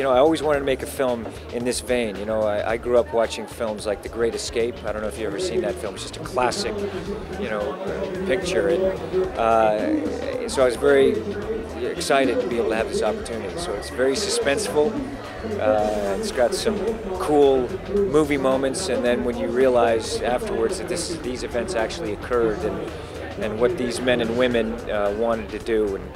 you know, I always wanted to make a film in this vein. You know, I, I, grew up watching films like The Great Escape. I don't know if you've ever seen that film. It's just a classic, you know, picture. And uh, so I was very excited to be able to have this opportunity. So it's very suspenseful. Uh, it's got some cool movie moments, and then when you realize afterwards that this, these events actually occurred and, and what these men and women uh, wanted to do, and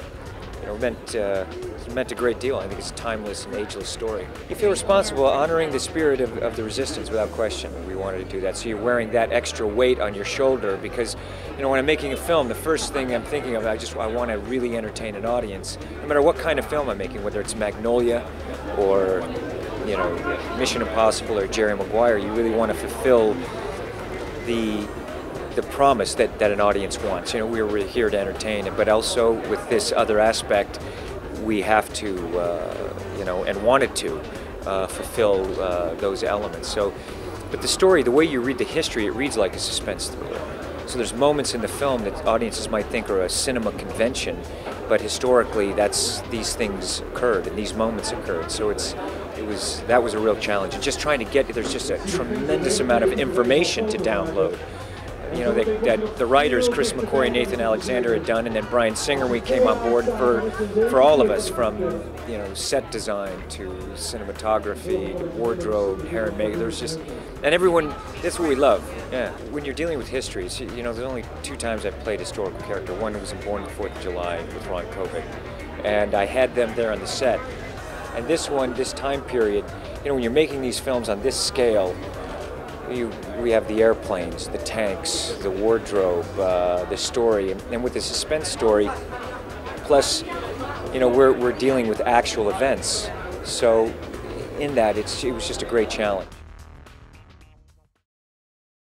you know, meant uh, meant a great deal. I think it's a timeless and ageless story. You feel responsible honoring the spirit of, of, the resistance without question. We wanted to do that. So you're wearing that extra weight on your shoulder because, you know, when I'm making a film, the first thing I'm thinking of, I just I want to really entertain an audience, no matter what kind of film I'm making, whether it's Magnolia or, you know, Mission Impossible or Jerry Maguire. You really want to fulfill the the promise that, that an audience wants. You know, we're here to entertain, but also with this other aspect, we have to, uh, you know, and wanted to uh, fulfill uh, those elements. So, but the story, the way you read the history, it reads like a suspense thriller. So there's moments in the film that audiences might think are a cinema convention, but historically, that's these things occurred and these moments occurred. So it's it was that was a real challenge. And just trying to get there's just a tremendous amount of information to download you know, that, that, the writers, Chris and Nathan Alexander had done, and then Bryan Singer, we came on board for, for all of us, from, you know, set design to cinematography, to wardrobe, hair and makeup. There's just, and everyone, that's what we love. Yeah. When you're dealing with history, you know, there's only two times I've played historical character. One was in Born on the Fourth of July with Ron Kovic, and I had them there on the set. And this one, this time period, you know, when you're making these films on this scale, you, we have the airplanes, the tanks, the wardrobe, uh, the story, and with the suspense story, plus, you know, we're, we're dealing with actual events. So in that, it's, it was just a great challenge.